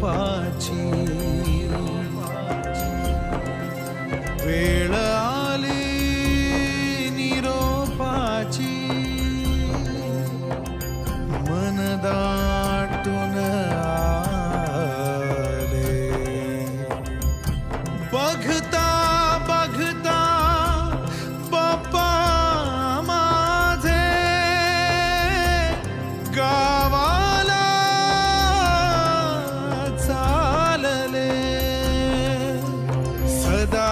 parte.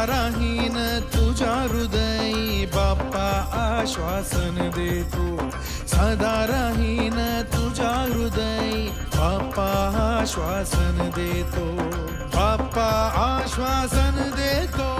विचाराहीन तुझा हृदय बापा आश्वासन देतो. साधाराहीन तुझ्या हृदय बापा आश्वासन देतो. बाप्पा आश्वासन देतो.